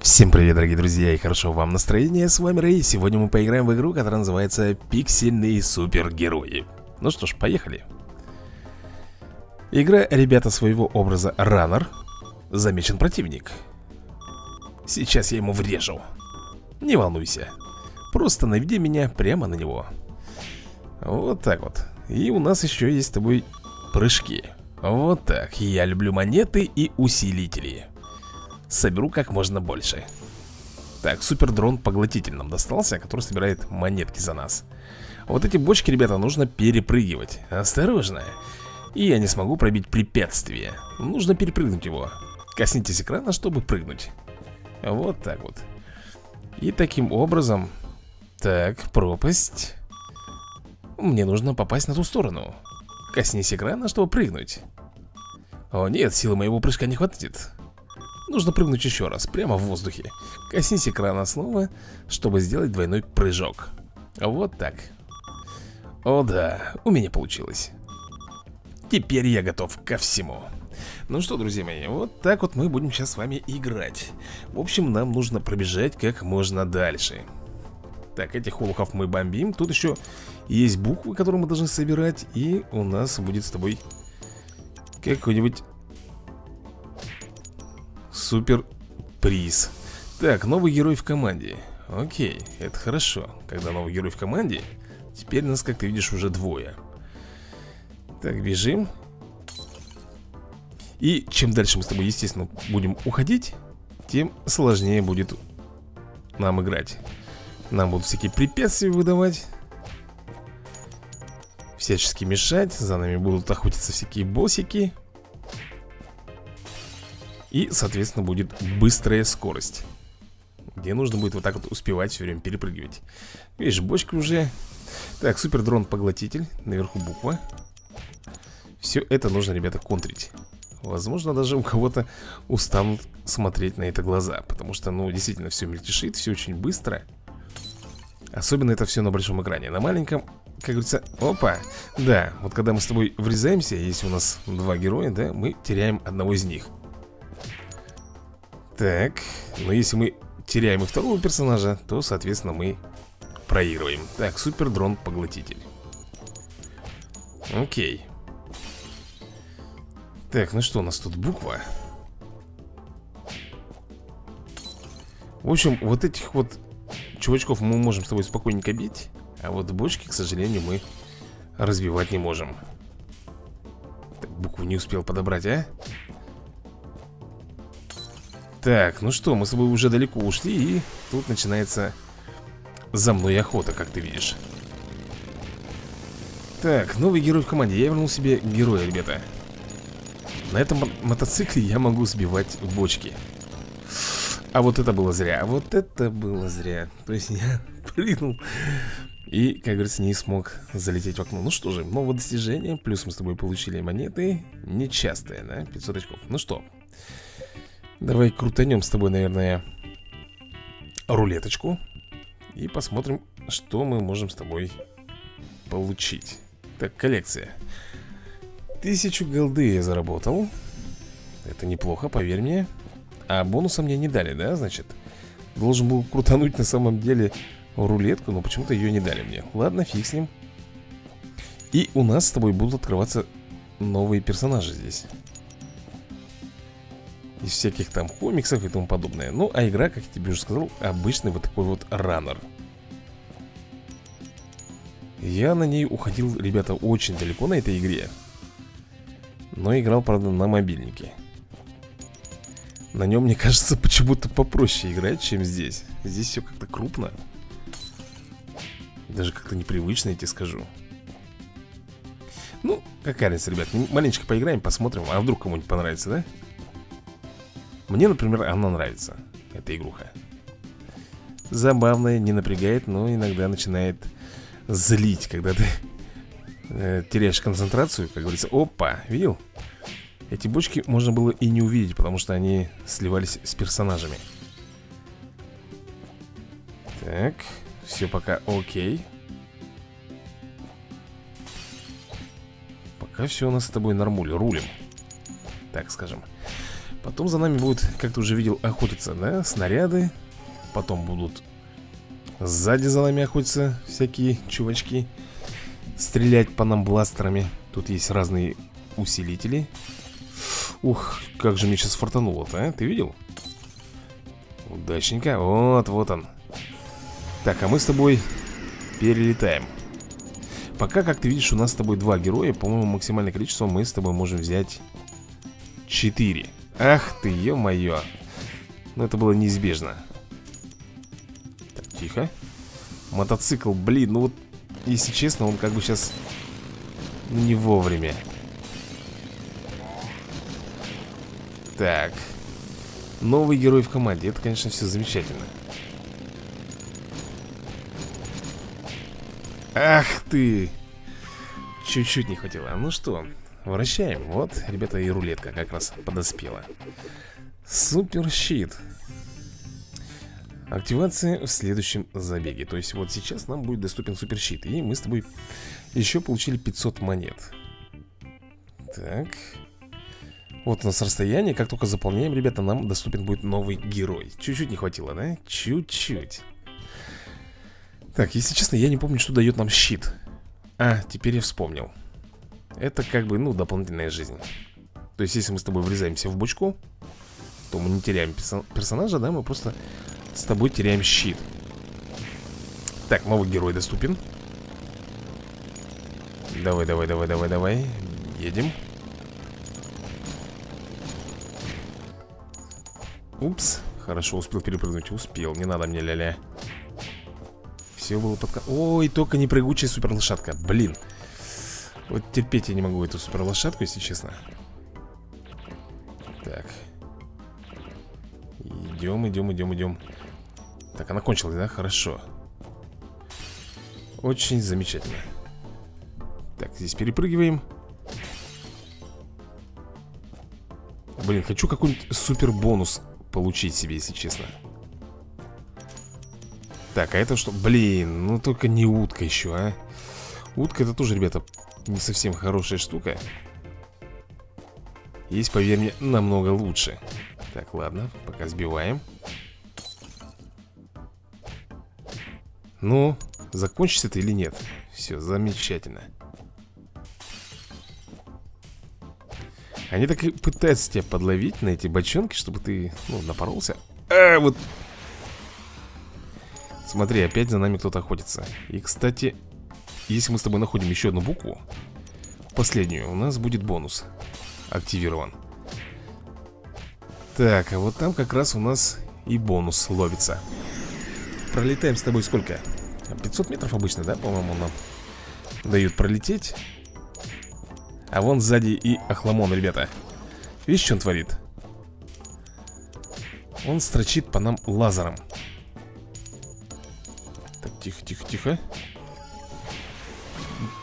Всем привет, дорогие друзья, и хорошо вам настроения, с вами Рэй. Сегодня мы поиграем в игру, которая называется Пиксельные супергерои Ну что ж, поехали. Игра ребята своего образа Раннер Замечен противник. Сейчас я ему врежу. Не волнуйся. Просто наведи меня прямо на него. Вот так вот. И у нас еще есть с тобой прыжки. Вот так, я люблю монеты и усилители Соберу как можно больше. Так, супер дрон поглотитель нам достался Который собирает монетки за нас. Вот эти бочки, ребята, нужно перепрыгивать. Осторожно. И я не смогу пробить препятствие. Нужно перепрыгнуть его. Коснитесь экрана, чтобы прыгнуть. Вот так вот. И таким образом Так, пропасть. Мне нужно попасть на ту сторону. Коснись экрана, чтобы прыгнуть. О нет, силы моего прыжка не хватит Нужно прыгнуть еще раз, прямо в воздухе. Коснись экрана снова, чтобы сделать двойной прыжок. Вот так. О да, у меня получилось. Теперь я готов ко всему. Ну что, друзья мои, вот так вот мы будем сейчас с вами играть. В общем, нам нужно пробежать как можно дальше. Так, этих олухов мы бомбим. Тут еще есть буквы, которые мы должны собирать И у нас будет с тобой какой-нибудь Супер приз. Так, новый герой в команде. Окей, это хорошо. Когда новый герой в команде Теперь нас, как ты видишь, уже двое. Так, бежим. И чем дальше мы с тобой, естественно, будем уходить Тем сложнее будет нам играть. Нам будут всякие препятствия выдавать Всячески мешать За нами будут охотиться всякие боссики и, соответственно, будет быстрая скорость. Где нужно будет вот так вот успевать все время перепрыгивать. Видишь, бочка уже. Так, супер дрон-поглотитель Наверху буква. Все это нужно, ребята, контрить. Возможно, даже у кого-то устанут смотреть на это глаза Потому что, ну, действительно, все мельтешит, все очень быстро. Особенно это все на большом экране. На маленьком, как говорится, опа! Да, вот когда мы с тобой врезаемся Если у нас два героя, да, мы теряем одного из них так, но если мы теряем и второго персонажа, то, соответственно, мы проигрываем. Так, супер дрон поглотитель. Окей. Так, ну что, у нас тут буква? В общем, вот этих вот чувачков мы можем с тобой спокойненько бить А вот бочки, к сожалению, мы разбивать не можем. Так, Букву не успел подобрать, а? Так, ну что, мы с тобой уже далеко ушли И тут начинается за мной охота, как ты видишь. Так, новый герой в команде. Я вернул себе героя, ребята. На этом мотоцикле я могу сбивать бочки. А вот это было зря. Вот это было зря. То есть я прыгнул и, как говорится, не смог залететь в окно. Ну что же, новое достижение Плюс мы с тобой получили монеты Нечастые, да? 500 очков. Ну что, Давай крутанем с тобой, наверное, рулеточку И посмотрим, что мы можем с тобой получить. Так, коллекция. Тысячу голды я заработал. Это неплохо, поверь мне. А бонуса мне не дали, да, значит? Должен был крутануть на самом деле рулетку Но почему-то ее не дали мне. Ладно, фиг с ним. И у нас с тобой будут открываться новые персонажи здесь из всяких там комиксов и тому подобное. Ну, а игра, как я тебе уже сказал, обычный вот такой вот раннер. Я на ней уходил, ребята, очень далеко на этой игре Но играл, правда, на мобильнике. На нем, мне кажется, почему-то попроще играть, чем здесь. Здесь все как-то крупно. Даже как-то непривычно, я тебе скажу. Ну, какая разница, ребят, маленечко поиграем, посмотрим А вдруг кому-нибудь понравится, да? Мне, например, она нравится Эта игруха. Забавная, не напрягает, но иногда начинает злить Когда ты э, теряешь концентрацию Как говорится, опа, видел? Эти бочки можно было и не увидеть Потому что они сливались с персонажами. Так, все пока окей. Пока все у нас с тобой нормуль, рулим Так скажем Потом за нами будут, как ты уже видел, охотиться, да? Снаряды. Потом будут сзади за нами охотиться всякие чувачки. Стрелять по нам бластерами. Тут есть разные усилители. Ух, как же мне сейчас фартануло-то, а? Ты видел? Удачненько, вот, вот он. Так, а мы с тобой перелетаем. Пока, как ты видишь, у нас с тобой два героя. По-моему, максимальное количество мы с тобой можем взять Четыре Ах ты, ё-моё. Ну, это было неизбежно. Так, тихо. Мотоцикл, блин, ну вот Если честно, он как бы сейчас ну, Не вовремя. Так. Новый герой в команде Это, конечно, все замечательно. Ах ты! Чуть-чуть не хватило. Ну что, вращаем. Вот, ребята, и рулетка как раз подоспела. Супер щит Активация в следующем забеге. То есть вот сейчас нам будет доступен супер щит И мы с тобой еще получили 500 монет. Так. Вот у нас расстояние. Как только заполняем, ребята, нам доступен будет новый герой. Чуть-чуть не хватило, да? Чуть-чуть. Так, если честно, я не помню, что дает нам щит. А, теперь я вспомнил Это как бы, ну, дополнительная жизнь. То есть, если мы с тобой врезаемся в бочку То мы не теряем персонажа, да, мы просто с тобой теряем щит. Так, новый герой доступен. Давай, давай, давай, давай, давай. Едем. Упс, хорошо, успел перепрыгнуть, успел, не надо мне ля-ля. Все было под... Ой, только не прыгучая супер лошадка Блин Вот терпеть я не могу эту супер лошадку, если честно. Так. Идем, идем, идем, идем. Так, она кончилась, да? Хорошо. Очень замечательно. Так, здесь перепрыгиваем. Блин, хочу какой-нибудь супер бонус получить себе, если честно. Так, а это что? Блин, ну только не утка еще, а. Утка это тоже, ребята, не совсем хорошая штука. Есть, поверь мне, намного лучше. Так, ладно, пока сбиваем. Ну, закончится это или нет? Все, замечательно. Они так и пытаются тебя подловить на эти бочонки, чтобы ты, ну, напоролся. А, вот. Смотри, опять за нами кто-то охотится. И, кстати, если мы с тобой находим еще одну букву Последнюю, у нас будет бонус Активирован. Так, а вот там как раз у нас и бонус ловится. Пролетаем с тобой сколько? 500 метров обычно, да, по-моему, нам дают пролететь. А вон сзади и Ахламон, ребята. Видишь, что он творит? Он строчит по нам лазером. Тихо, тихо, тихо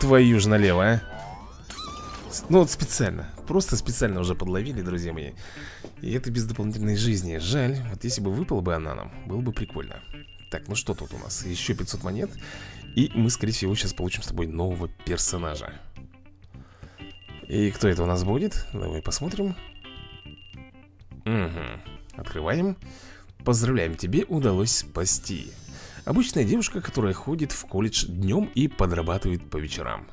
Твою же налево, а Ну вот специально. Просто специально уже подловили, друзья мои. И это без дополнительной жизни. Жаль, вот если бы выпала бы она нам Было бы прикольно. Так, ну что тут у нас? Еще 500 монет. И мы, скорее всего, сейчас получим с тобой нового персонажа. И кто это у нас будет? Давай посмотрим. Угу Открываем. Поздравляем, тебе удалось спасти Обычная девушка, которая ходит в колледж днем и подрабатывает по вечерам.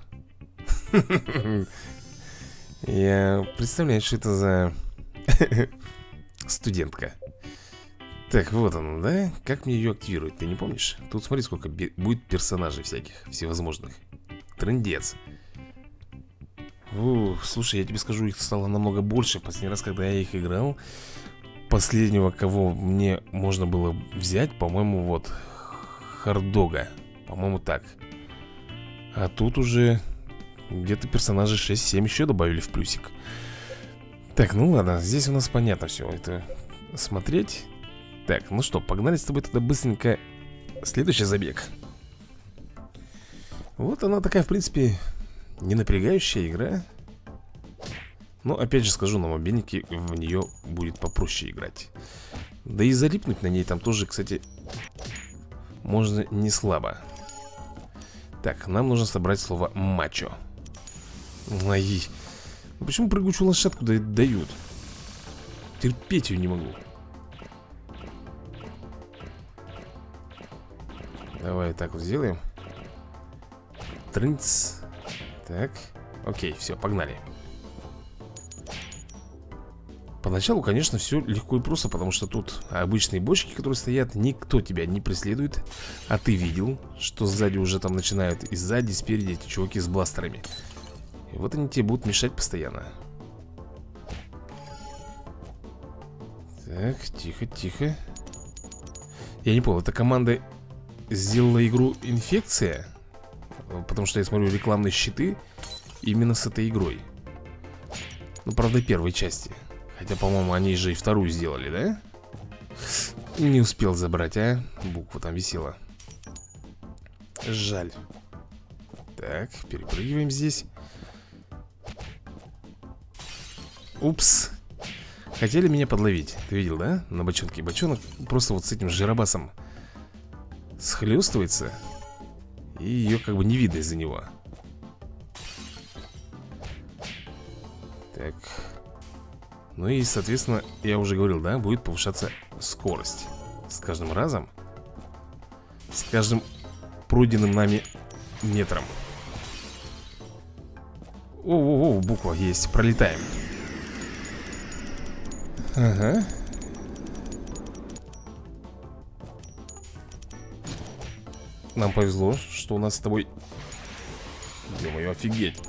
Я представляю, что это за студентка. Так, вот она, да? Как мне ее активировать, ты не помнишь? Тут смотри, сколько будет персонажей всяких, всевозможных. Трендец Ух, слушай, я тебе скажу, их стало намного больше последний раз, когда я их играл. Последнего, кого мне можно было взять, по-моему, вот Хардога. По-моему так. А тут уже где-то персонажи 6-7 еще добавили в плюсик. Так, ну ладно, здесь у нас понятно все Это смотреть. Так, ну что, погнали с тобой тогда быстренько Следующий забег. Вот она такая, в принципе, не напрягающая игра. Но опять же скажу, на мобильнике в нее будет попроще играть. Да и залипнуть на ней там тоже, кстати, можно не слабо. Так, нам нужно собрать слово «мачо» Ай, ну почему прыгучую лошадку дают? терпеть ее не могу. Давай так вот сделаем. Трынц. Так, окей, все, погнали Поначалу, конечно, все легко и просто, потому что тут обычные бочки, которые стоят, никто тебя не преследует. А ты видел, что сзади уже там начинают и сзади, и спереди эти чуваки с бластерами. И вот они тебе будут мешать постоянно. Так, тихо, тихо. Я не понял, эта команда сделала игру «Инфекция»? Потому что я смотрю рекламные щиты именно с этой игрой. Ну, правда, первой части. Хотя, по-моему, они же и вторую сделали, да? Не успел забрать, а? Буква там висела. Жаль. Так, перепрыгиваем здесь. Упс. Хотели меня подловить, ты видел, да? На бочонке Бочонок. Просто вот с этим жиробасом Схлестывается И ее как бы не видно из-за него. Так ну и, соответственно, я уже говорил, да, будет повышаться скорость С каждым разом С каждым пройденным нами метром. О-о-о, буква есть, пролетаем. Ага. Нам повезло, что у нас с тобой Ё-моё, офигеть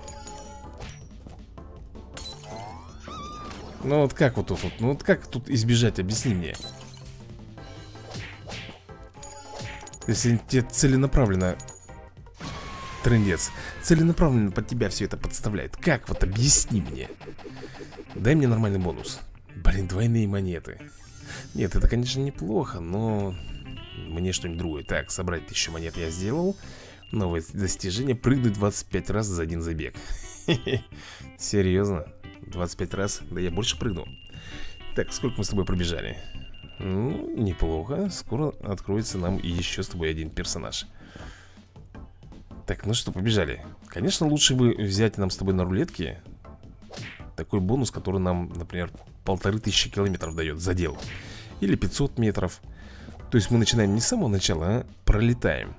Ну вот как вот тут вот? Ну вот как тут избежать? Объясни мне. Если тебе целенаправленно Трендец Целенаправленно под тебя все это подставляет Как вот объясни мне Дай мне нормальный бонус Блин, двойные монеты Нет, это, конечно, неплохо, но Мне что-нибудь другое Так, собрать тысячу монет я сделал Новое достижение Прыгнуть 25 раз за один забег Серьезно? 25 раз, да я больше прыгну. Так, сколько мы с тобой пробежали? Ну, неплохо. Скоро откроется нам еще с тобой один персонаж. Так, ну что, побежали. Конечно, лучше бы взять нам с тобой на рулетке Такой бонус, который нам, например, полторы тысячи километров дает Задел Или 500 метров. То есть мы начинаем не с самого начала, а пролетаем.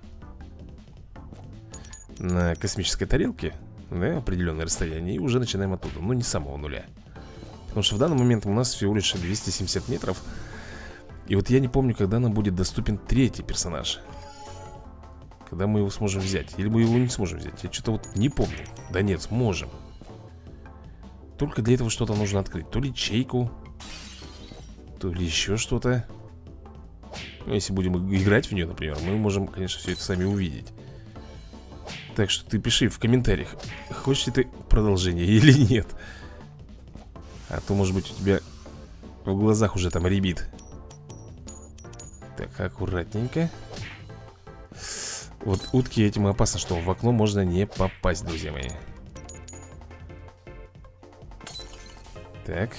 На космической тарелке да, определенное расстояние И уже начинаем оттуда, но не с самого нуля. Потому что в данный момент у нас всего лишь 270 метров. И вот я не помню, когда нам будет доступен третий персонаж. Когда мы его сможем взять. Или мы его не сможем взять. Я что-то вот не помню. Да нет, сможем. Только для этого что-то нужно открыть. То ли чейку То ли еще что-то. Ну, Если будем играть в нее, например Мы можем, конечно, все это сами увидеть так что ты пиши в комментариях Хочешь ли ты продолжение или нет. А то может быть у тебя В глазах уже там ребит. Так, аккуратненько. Вот утки этим опасно, что в окно можно не попасть, друзья мои. Так.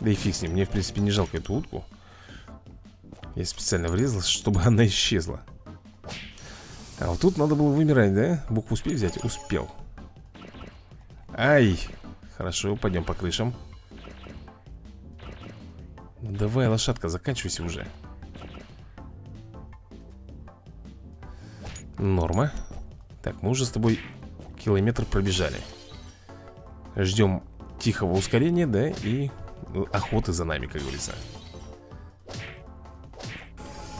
Да и фиг с ним, мне в принципе не жалко эту утку. Я специально врезался, чтобы она исчезла а вот тут надо было вымирать, да? Букву успей взять? Успел. Ай! Хорошо, пойдем по крышам. Ну, Давай, лошадка, заканчивайся уже. Норма. Так, мы уже с тобой километр пробежали. Ждем тихого ускорения, да, и охоты за нами, как говорится.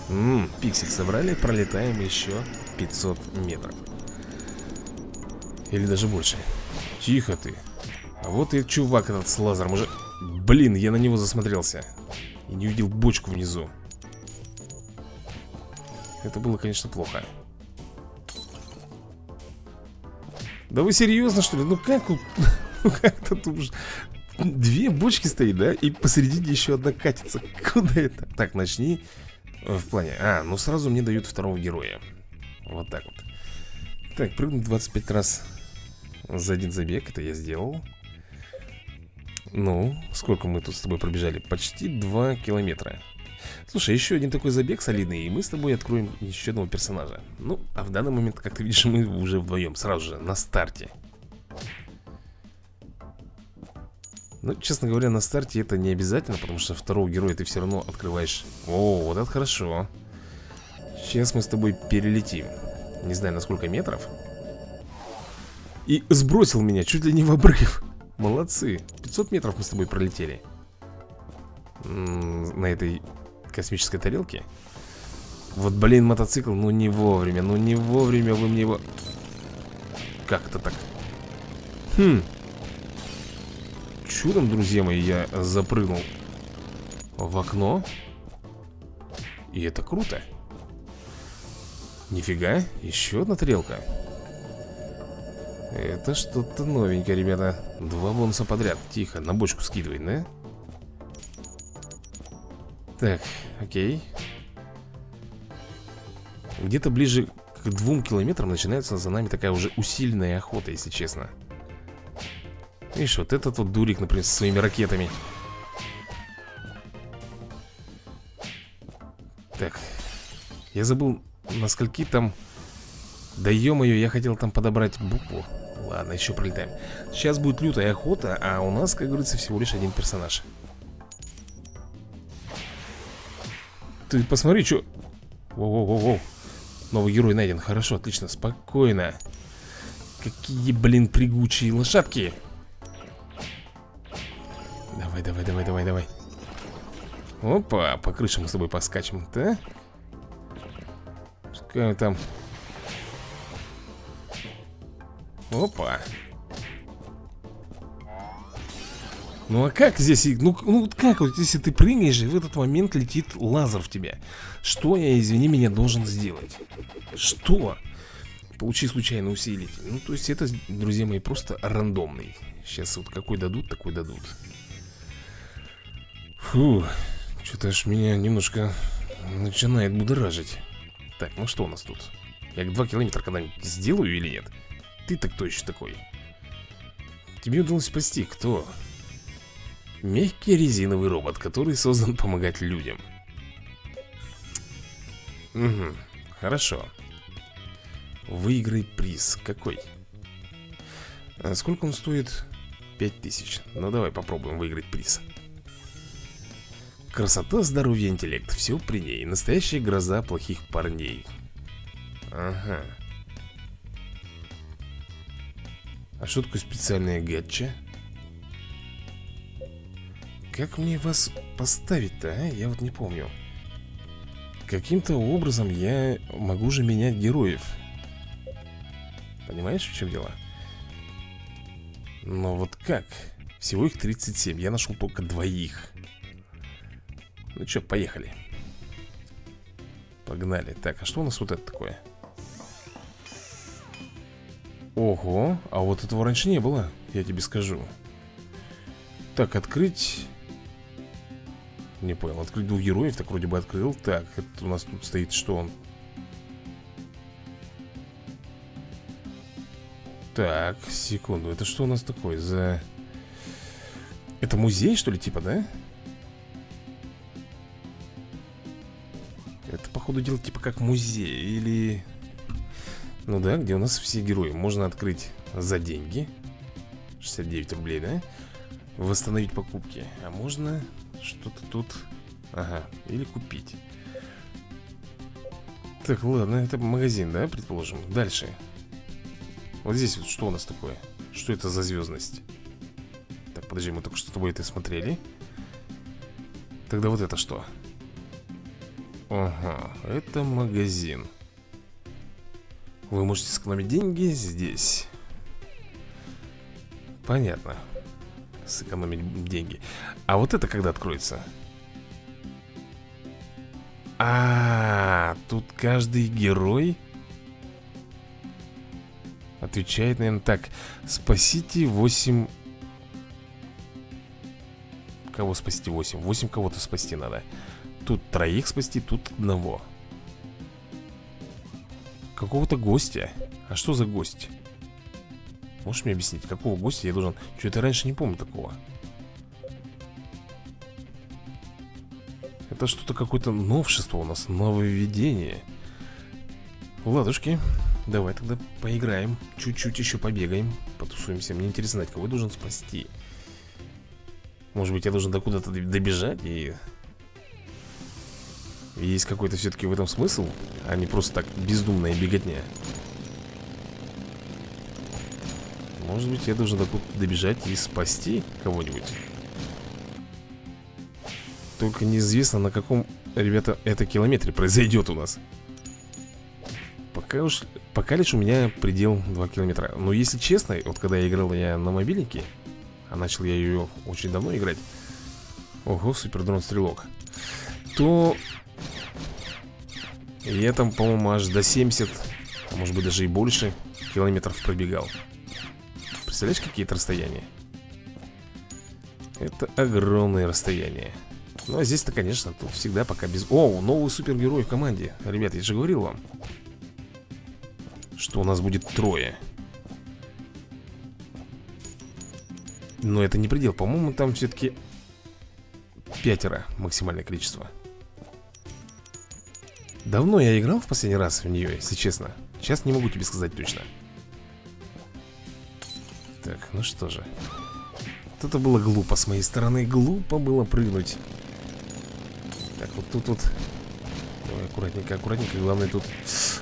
Ммм, пиксель собрали, пролетаем еще 500 метров. Или даже больше. Тихо ты. А вот и чувак этот с лазером уже Блин, я на него засмотрелся. И не увидел бочку внизу. Это было, конечно, плохо. Да вы серьезно, что ли? Ну как, ну как-то тут Две бочки стоит, да? И посередине еще одна катится. Куда это? Так, начни В плане, а, ну сразу мне дают второго героя вот так вот. Так, прыгнуть 25 раз за один забег Это я сделал. Ну, сколько мы тут с тобой пробежали? Почти 2 километра. Слушай, еще один такой забег солидный И мы с тобой откроем еще одного персонажа. Ну, а в данный момент, как ты видишь, мы уже вдвоем Сразу же, на старте. Ну, честно говоря, на старте это не обязательно Потому что второго героя ты все равно открываешь. О, вот это хорошо Сейчас мы с тобой перелетим. Не знаю, на сколько метров. И сбросил меня чуть ли не в обрыв Молодцы. 500 метров мы с тобой пролетели. На этой космической тарелке. Вот, блин, мотоцикл, ну не вовремя Ну не вовремя вы мне его Как это так? Хм. Чудом, друзья мои, я запрыгнул В окно. И это круто Нифига, еще одна тарелка. Это что-то новенькое, ребята. Два бонуса подряд. Тихо, на бочку скидывай, да? Так, окей. Где-то ближе к двум километрам начинается за нами такая уже усиленная охота, если честно. Видишь, вот этот вот дурик, например, со своими ракетами. Так. Я забыл, на скольки там? Да ё-моё, я хотел там подобрать букву. Ладно, еще пролетаем. Сейчас будет лютая охота, а у нас, как говорится, всего лишь один персонаж. Ты посмотри, что... Воу-воу-воу-воу. Новый герой найден, хорошо, отлично, спокойно. Какие, блин, пригучие лошадки. Давай, давай, давай, давай, давай. Опа, по крышам мы с тобой поскачем, да? Пускай там. Опа. Ну а как здесь, ну, ну как вот если ты прыгаешь и в этот момент летит лазер в тебя? Что я, извини меня, должен сделать? Что? Получи случайно усилитель. Ну то есть это, друзья мои, просто рандомный. Сейчас вот какой дадут, такой дадут. Фу, что-то аж меня немножко начинает будоражить Так, ну что у нас тут? Я 2 километра когда-нибудь сделаю или нет? Ты-то кто еще такой? Тебе удалось спасти, кто? Мягкий резиновый робот, который создан помогать людям Угу, хорошо Выиграй приз, какой? А сколько он стоит? 5000 Ну давай попробуем выиграть приз Красота, здоровье, интеллект Все при ней Настоящая гроза плохих парней Ага А что такое специальная гатча? Как мне вас поставить-то, а? Я вот не помню Каким-то образом я могу же менять героев Понимаешь, в чем дело? Но вот как? Всего их 37, я нашел только двоих Ну что, поехали Погнали Так, а что у нас вот это такое? Ого, а вот этого раньше не было, я тебе скажу Так, открыть Не понял, открыть двух героев, так вроде бы открыл Так, это у нас тут стоит что он? Так, секунду, это что у нас такое за... Это музей, что ли, типа, да? Походу, дела типа как музей Или... Ну да, где у нас все герои Можно открыть за деньги 69 рублей, да? Восстановить покупки А можно что-то тут... Ага, или купить Так, ладно, это магазин, да, предположим Дальше Вот здесь вот что у нас такое? Что это за звездность? Так, подожди, мы только что с тобой это смотрели Тогда вот это что? Ага, это магазин. Вы можете сэкономить деньги здесь. Понятно. Сэкономить деньги. А вот это когда откроется? А, -а, -а тут каждый герой Отвечает, наверное, так. Спасите 8 Кого спасти 8? 8 кого-то спасти надо Тут троих спасти, тут одного. Какого-то гостя. А что за гость? Можешь мне объяснить, какого гостя я должен... Что-то раньше не помню такого. Это что-то какое-то новшество у нас, нововведение. Ладушки, давай тогда поиграем. Чуть-чуть еще побегаем Потусуемся, мне интересно знать, кого я должен спасти. Может быть, я должен до куда-то добежать и... Есть какой-то все-таки в этом смысл, а не просто так бездумная беготня. Может быть, я должен добежать и спасти кого-нибудь. Только неизвестно, на каком, ребята, это километре произойдет у нас. Пока уж, пока лишь у меня предел 2 километра. Но если честно, вот когда я играл я на мобильнике, а начал я ее очень давно играть Ого, супер дрон То Я там, по-моему, аж до 70 А может быть даже и больше Километров пробегал. Представляешь, какие-то расстояния? Это огромное расстояние Ну а здесь-то, конечно, тут всегда пока без... О, новый супергерой в команде. Ребят, я же говорил вам Что у нас будет трое. Но это не предел, по-моему, там все-таки пятеро максимальное количество Давно я играл в последний раз в нее, если честно. Сейчас не могу тебе сказать точно. Так, ну что же. Вот это было глупо с моей стороны. Глупо было прыгнуть. Так, вот тут вот. Давай аккуратненько, аккуратненько Главное тут.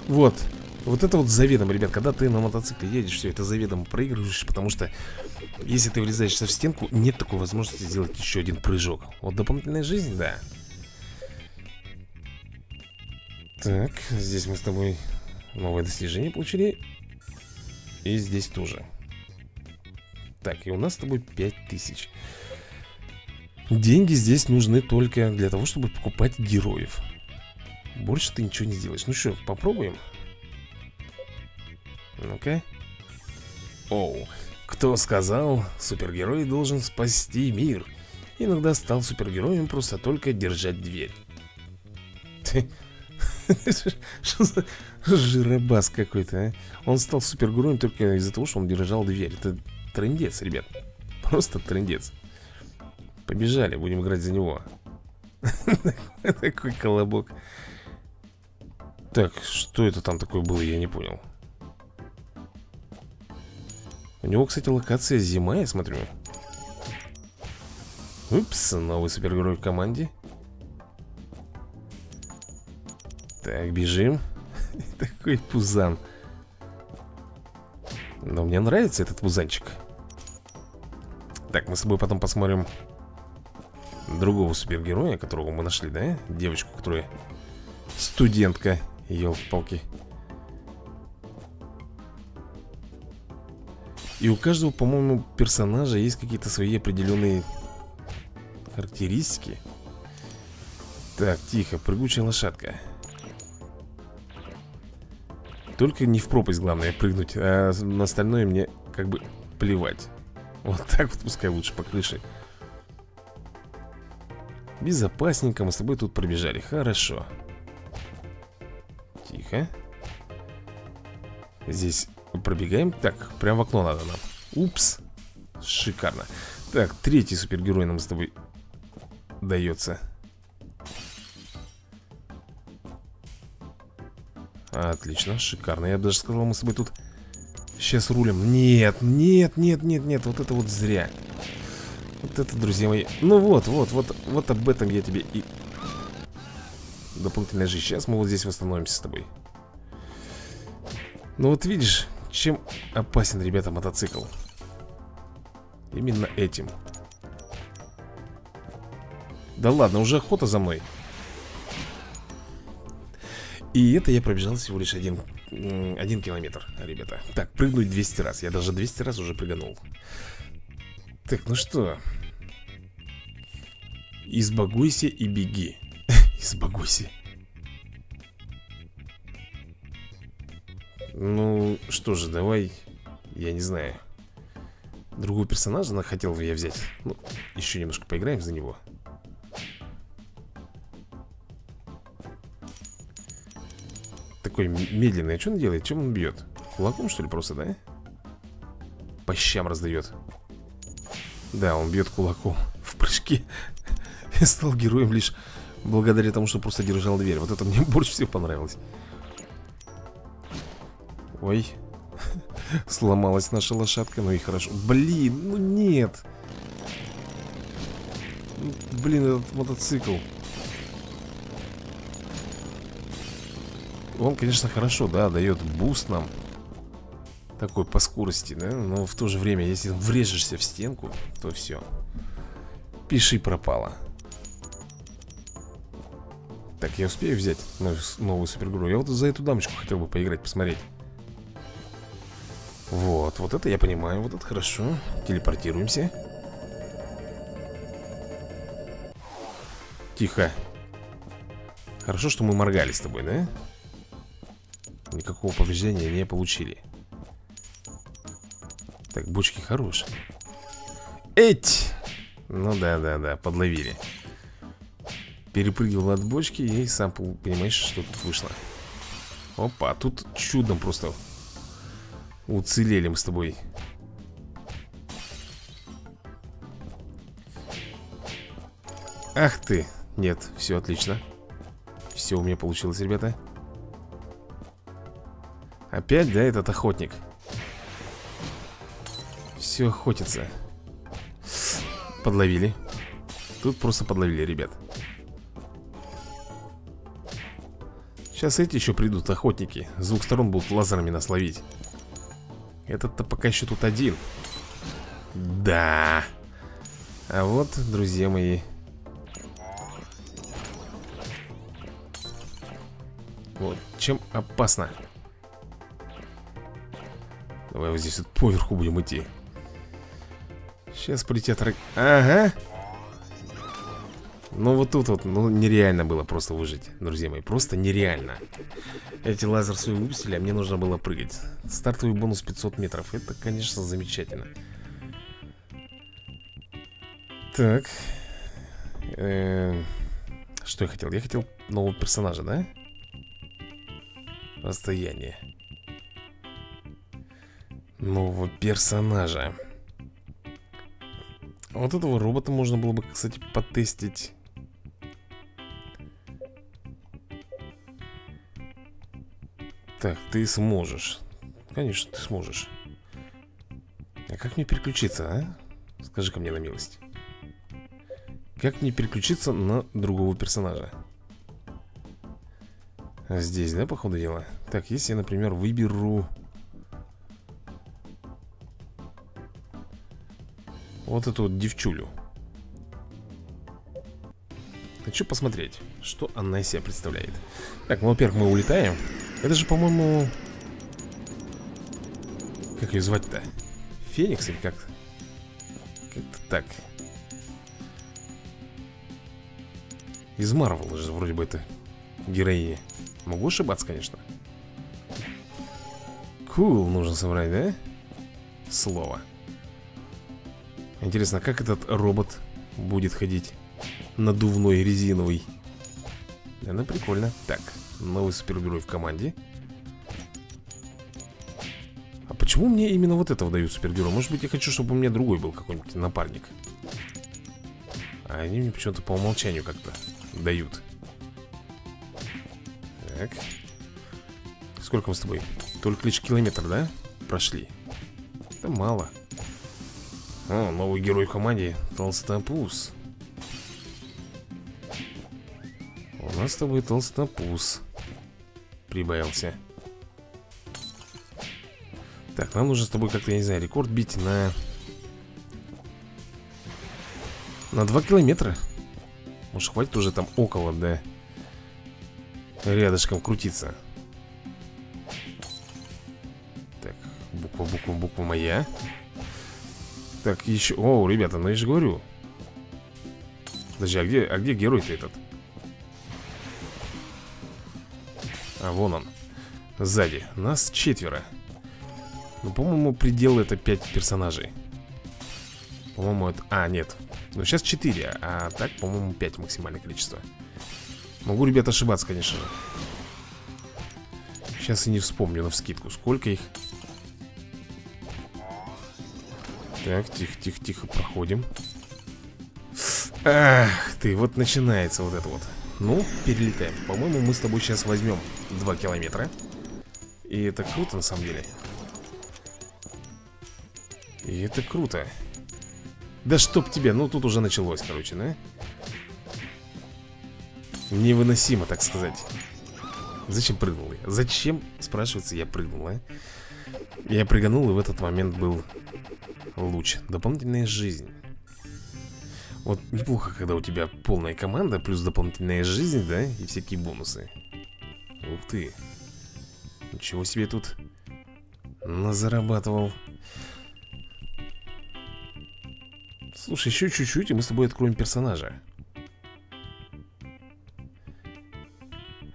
Вот. Вот это вот заведомо, ребят, когда ты на мотоцикле едешь, все это заведомо проигрываешь, потому что если ты врезаешься в стенку, нет такой возможности сделать еще один прыжок. Вот дополнительная жизнь, да. Так, здесь мы с тобой новое достижение получили. И здесь тоже. Так, и у нас с тобой 5000. Деньги здесь нужны только для того, чтобы покупать героев. Больше ты ничего не сделаешь. Ну что, попробуем? Ну-ка. Оу. Кто сказал, супергерой должен спасти мир? Иногда стал супергероем просто только держать дверь. Что за жиробас какой-то, а? Он стал супергероем только из-за того, что он держал дверь. Это трендец, ребят. Просто трендец. Побежали, будем играть за него. Такой колобок. Так, что это там такое было, я не понял. У него, кстати, локация зима, я смотрю Упс, новый супергерой в команде Так, бежим. Такой пузан. Но мне нравится этот пузанчик. Так, мы с тобой потом посмотрим Другого супергероя, которого мы нашли, да? Девочку, которая студентка Елки-палки И у каждого, по-моему, персонажа есть какие-то свои определенные характеристики. Так, тихо, прыгучая лошадка Только не в пропасть, главное, прыгнуть А на остальное мне как бы плевать Вот так вот пускай лучше по крыше Безопасненько мы с тобой тут пробежали Хорошо Тихо Здесь Пробегаем. Так, прям в окно надо нам. Упс. Шикарно. Так, третий супергерой нам с тобой дается. Отлично, шикарно. Я бы даже сказал, мы с тобой тут сейчас рулим. Нет, нет, нет, нет, нет. Вот это вот зря. Вот это, друзья мои. Ну вот, вот, вот, вот об этом я тебе и... Дополнительная жизнь. Сейчас мы вот здесь восстановимся с тобой. Ну вот видишь, чем опасен, ребята, мотоцикл? Именно этим Да ладно, уже охота за мной И это я пробежал всего лишь один, один километр, ребята. Так, прыгнуть 200 раз. Я даже 200 раз уже прыганул Так, ну что? Избагуйся и беги. Избагуйся. Ну, что же, давай Я не знаю. Другого персонажа хотел бы я взять. Ну, еще немножко поиграем за него Такой медленный, а что он делает? Чем он бьет? Кулаком, что ли, просто, да? По щам раздает. Да, он бьет кулаком в прыжке. Я стал героем лишь благодаря тому, что просто держал дверь. Вот это мне больше всего понравилось. Ой Сломалась наша лошадка, ну и хорошо. Блин, ну нет. Блин, этот мотоцикл Он, конечно, хорошо, да, дает буст нам Такой по скорости, да Но в то же время, если врежешься в стенку То все Пиши пропало. Так, я успею взять новую супергру? Я вот за эту дамочку хотел бы поиграть, посмотреть. Вот, вот это я понимаю, вот это хорошо. Телепортируемся. Тихо. Хорошо, что мы моргали с тобой, да? Никакого повреждения не получили. Так, бочки хорошие. Эть! Ну да-да-да, подловили. Перепрыгивал от бочки и сам понимаешь, что тут вышло. Опа, тут чудом просто Уцелели мы с тобой. Ах ты! Нет, все отлично. Все у меня получилось, ребята Опять, да, этот охотник? Все охотится. Подловили. Тут просто подловили, ребят. Сейчас эти еще придут, охотники. С двух сторон будут лазерами нас ловить. Этот-то пока еще тут один. Да. А вот, друзья мои. Вот, чем опасно Давай вот здесь вот поверху будем идти. Сейчас полетят рак... Ага. Ну вот тут вот, ну нереально было просто выжить Друзья мои, просто нереально. Эти лазер свои выпустили, а мне нужно было прыгать. Стартовый бонус 500 метров Это, конечно, замечательно. Так. -э Что я хотел? Я хотел нового персонажа, да? Расстояние Нового персонажа Вот этого робота можно было бы, кстати, потестить Так, ты сможешь Конечно, ты сможешь А как мне переключиться, а? Скажи-ка мне на милость Как мне переключиться на другого персонажа? Здесь, да, по ходу дела? Так, если я, например, выберу... Вот эту вот девчулю. Хочу посмотреть, что она из себя представляет. Так, ну, во-первых, мы улетаем. Это же, по-моему... Как ее звать-то? Феникс или как-то? Как-то так. Из Марвела же вроде бы это героиня Могу ошибаться, конечно. Кул cool, нужно собрать, да? Слово Интересно, как этот робот будет ходить? Надувной, резиновый. Это прикольно. Так, новый супергерой в команде. А почему мне именно вот этого дают супергерой? Может быть, я хочу, чтобы у меня другой был какой-нибудь напарник? А они мне почему-то по умолчанию как-то дают. Так. Сколько мы с тобой? Только лишь километр, да? Прошли? Это мало О, новый герой в команде Толстопуз У нас с тобой толстопуз Прибавился. Так, нам нужно с тобой как-то, я не знаю, рекорд бить на... На 2 километра. Может, хватит уже там около, да рядышком крутиться. Так, буква, буква, буква моя Так, еще... О, ребята, ну я же говорю. Подожди, а где, а где герой-то этот? А, вон он. Сзади, нас четверо. Ну, по-моему, предел это пять персонажей. По-моему, это... А, нет. Ну, сейчас четыре, а так, по-моему, пять максимальное количество. Могу, ребят, ошибаться, конечно же. Сейчас и не вспомню на вскидку. Сколько их Так, тихо, тихо, тихо, проходим. Ах ты, вот начинается вот это вот. Ну, перелетаем. По-моему, мы с тобой сейчас возьмем 2 километра. И это круто, на самом деле. И это круто. Да чтоб тебе, ну тут уже началось, короче, да? Невыносимо, так сказать. Зачем прыгнул я? Зачем, спрашивается, я прыгнул, а? Я прыгнул, и в этот момент был луч Дополнительная жизнь. Вот неплохо, когда у тебя полная команда Плюс дополнительная жизнь, да? И всякие бонусы. Ух ты. Ничего себе тут Назарабатывал. Слушай, еще чуть-чуть, и мы с тобой откроем персонажа.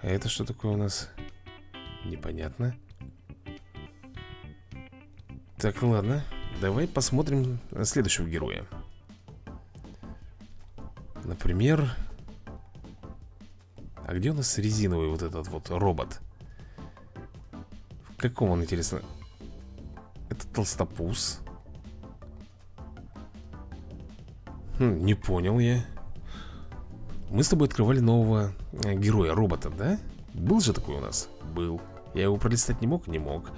А это что такое у нас? Непонятно. Так, ладно Давай посмотрим следующего героя Например А где у нас резиновый вот этот вот робот? В каком он, интересно? Это толстопуз хм, Не понял я Мы с тобой открывали нового Э, героя, робота, да? Был же такой у нас? Был Я его пролистать не мог? Не мог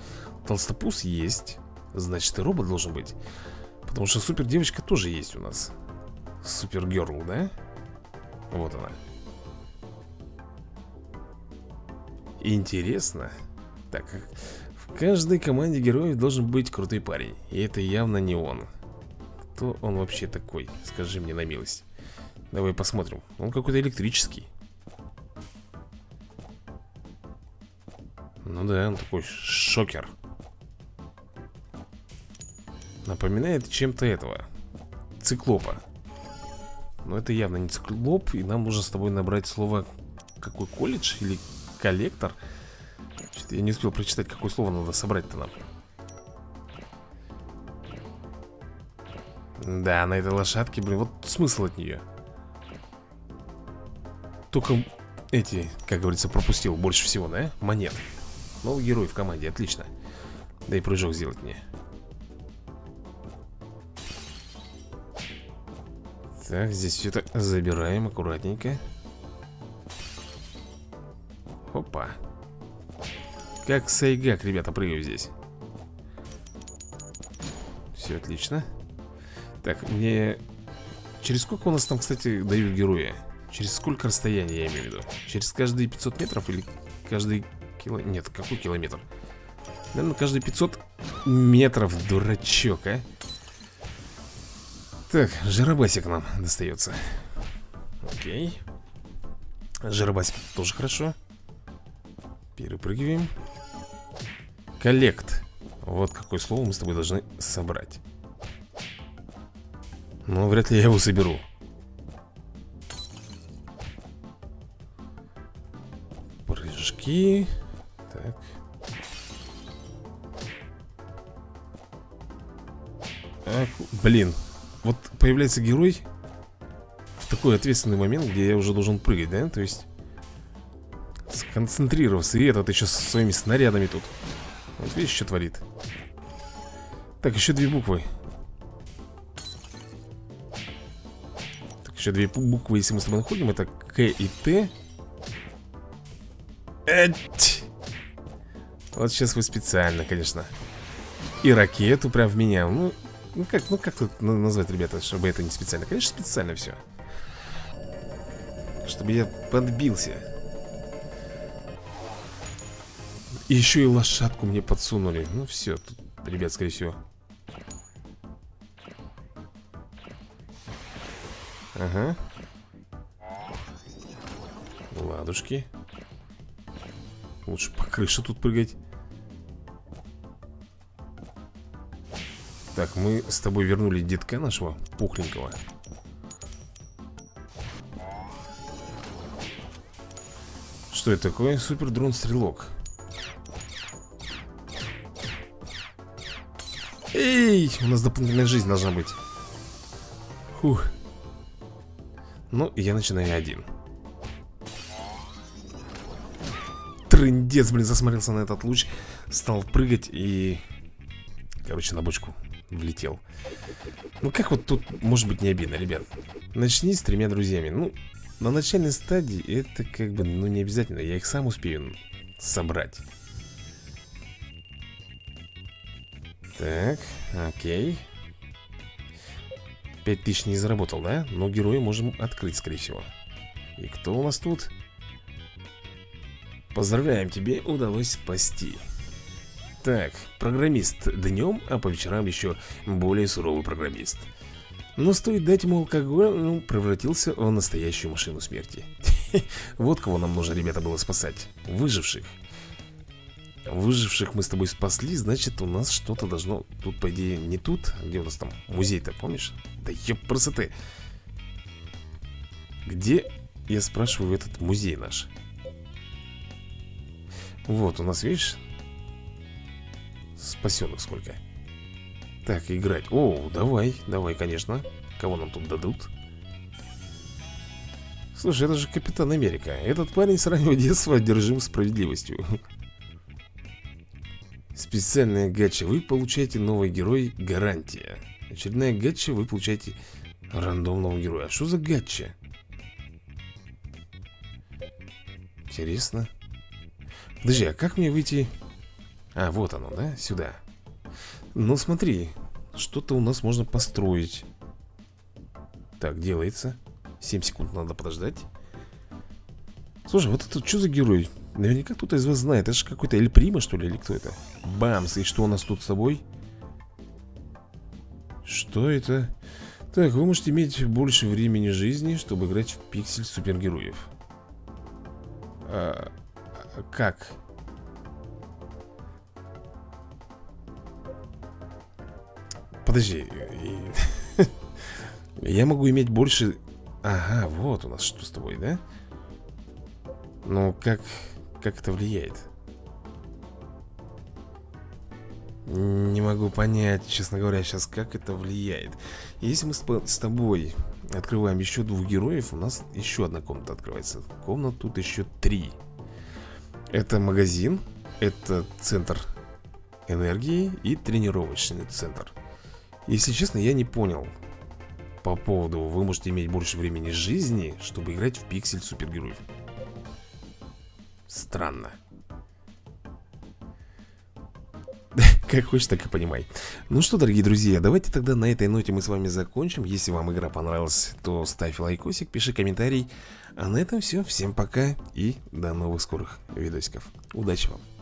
Толстопуз есть Значит и робот должен быть. Потому что супер девочка тоже есть у нас. Супер герл, да? Вот она. Интересно. Так, в каждой команде героев должен быть крутой парень. И это явно не он. Кто он вообще такой? Скажи мне на милость. Давай посмотрим. Он какой-то электрический. Ну да, он такой шокер Напоминает чем-то этого. Циклопа. Но это явно не циклоп И нам нужно с тобой набрать слово Какой колледж или коллектор Я не успел прочитать, какое слово надо собрать-то нам. Да, на этой лошадке, блин, вот смысл от нее Только эти, как говорится, пропустил больше всего, да? Монет. Новый герой в команде, отлично. Да и прыжок сделать мне Так, здесь все это забираем аккуратненько Опа Как сайгак, ребята, прыгаю здесь Все отлично Так, мне... Через сколько у нас там, кстати, дают героя? Через сколько расстояния, я имею в виду? Через каждые 500 метров или каждый Кило... Нет, какой километр? Наверное, каждые 500 метров, дурачок, а Так, жиробасик нам достается. Окей. Жиробасик тоже хорошо. Перепрыгиваем. Коллект. Вот какое слово мы с тобой должны собрать. Но вряд ли я его соберу. Прыжки. Так. Блин. Вот появляется герой в такой ответственный момент, где я уже должен прыгать, да? То есть сконцентрироваться. И этот еще со своими снарядами тут. Вот видишь, что творит. Так, еще две буквы. Так, еще две буквы, если мы с тобой находим, это К и Т. Эть! Вот сейчас вы специально, конечно И ракету прям в меня Ну, ну как, ну как тут назвать, ребята, чтобы это не специально? Конечно, специально все Чтобы я подбился. И еще и лошадку мне подсунули. Ну все, тут, ребят, скорее всего. Ага. Ладушки. Лучше по крыше тут прыгать Так, мы с тобой вернули детка нашего пухленького. Что это такое? Супер дрон-стрелок Эй, у нас дополнительная жизнь должна быть. Фух. Ну, я начинаю один. Трындец, блин, засмотрелся на этот луч Стал прыгать и... Короче, на бочку влетел. Ну как вот тут может быть не обидно, ребят? Начни с тремя друзьями. Ну, на начальной стадии это как бы, ну не обязательно. Я их сам успею собрать. Так, окей. Пять тысяч не заработал, да? Но героя можем открыть, скорее всего. И кто у нас тут? Поздравляем, тебе удалось спасти Так, программист днем, а по вечерам еще более суровый программист. Но стоит дать ему алкоголь, ну, превратился в настоящую машину смерти. Вот кого нам нужно, ребята, было спасать. Выживших. Выживших мы с тобой спасли, значит у нас что-то должно Тут, по идее, не тут, где у нас там музей-то, помнишь? Да еб красоты! Где, я спрашиваю, этот музей наш? Вот, у нас, видишь Спасенных сколько. Так, играть. О, давай, давай, конечно. Кого нам тут дадут? Слушай, это же Капитан Америка. Этот парень с раннего детства одержим справедливостью. Специальная гача. Вы получаете новый герой гарантия. Очередная гача Вы получаете рандомного героя. А что за гача? Интересно. Подожди, а как мне выйти? А, вот оно, да? Сюда Ну смотри Что-то у нас можно построить Так, делается 7 секунд надо подождать Слушай, вот это что за герой? Наверняка кто-то из вас знает Это же какой-то Эль Прима, что ли, или кто это? Бамс, и что у нас тут с собой? Что это? Так, вы можете иметь больше времени жизни, чтобы играть в пиксель супергероев а, как? Подожди. Я могу иметь больше... Ага, вот у нас что с тобой, да? Ну, как... Как это влияет? Не могу понять, честно говоря, сейчас как это влияет Если мы с тобой открываем еще двух героев У нас еще одна комната открывается Комнат тут еще три это магазин, это центр энергии и тренировочный центр. Если честно, я не понял по поводу вы можете иметь больше времени жизни, чтобы играть в пиксель супергероев. Странно. Как хочешь, так и понимай Ну что, дорогие друзья, давайте тогда на этой ноте мы с вами закончим Если вам игра понравилась, то ставь лайкосик, пиши комментарий А на этом все, всем пока и до новых скорых видосиков Удачи вам!